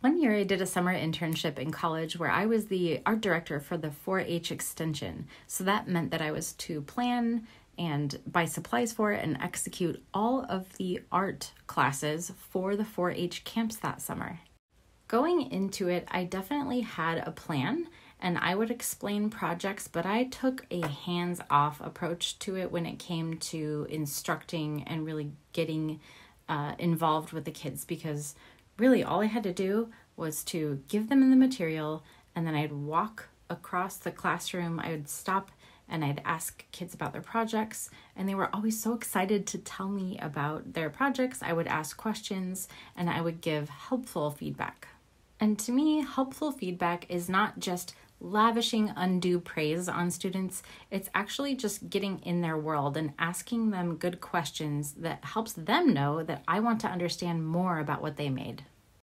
One year, I did a summer internship in college where I was the art director for the 4 H extension. So that meant that I was to plan and buy supplies for and execute all of the art classes for the 4 H camps that summer. Going into it, I definitely had a plan and I would explain projects, but I took a hands off approach to it when it came to instructing and really getting uh, involved with the kids because really all I had to do was to give them the material and then I'd walk across the classroom. I would stop and I'd ask kids about their projects, and they were always so excited to tell me about their projects. I would ask questions and I would give helpful feedback. And to me, helpful feedback is not just lavishing undue praise on students. It's actually just getting in their world and asking them good questions that helps them know that I want to understand more about what they made.